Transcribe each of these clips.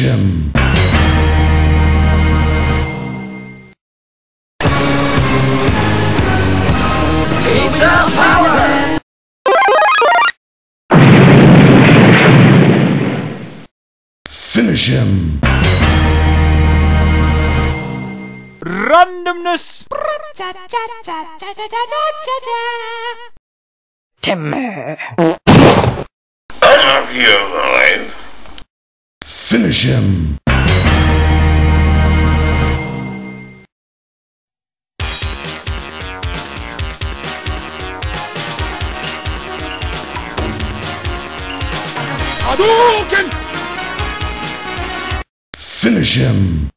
him. Pizza power! Finish him. Randomness! Timmy. I love you, alive. Finish him. Finish him.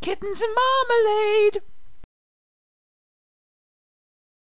Kittens and marmalade.